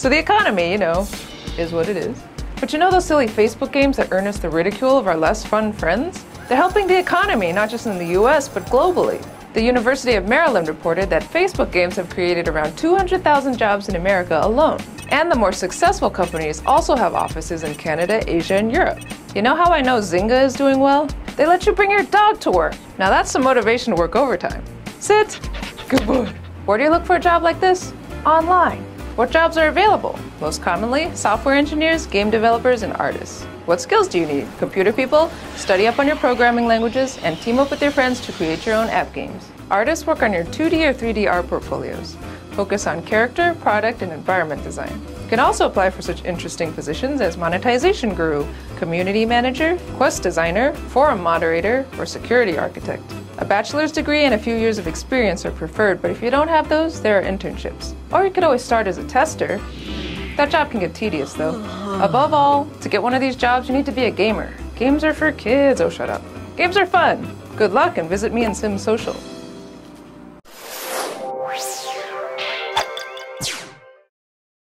So the economy, you know, is what it is. But you know those silly Facebook games that earn us the ridicule of our less fun friends? They're helping the economy, not just in the US, but globally. The University of Maryland reported that Facebook games have created around 200,000 jobs in America alone. And the more successful companies also have offices in Canada, Asia, and Europe. You know how I know Zynga is doing well? They let you bring your dog to work. Now that's some motivation to work overtime. Sit. Good boy. Where do you look for a job like this? Online. What jobs are available? Most commonly, software engineers, game developers, and artists. What skills do you need? Computer people? Study up on your programming languages and team up with your friends to create your own app games. Artists work on your 2D or 3D art portfolios. Focus on character, product, and environment design. You can also apply for such interesting positions as monetization guru, community manager, quest designer, forum moderator, or security architect. A bachelor's degree and a few years of experience are preferred, but if you don't have those, there are internships. Or you could always start as a tester. That job can get tedious though. Above all, to get one of these jobs, you need to be a gamer. Games are for kids. Oh, shut up. Games are fun. Good luck and visit me in Sim Social.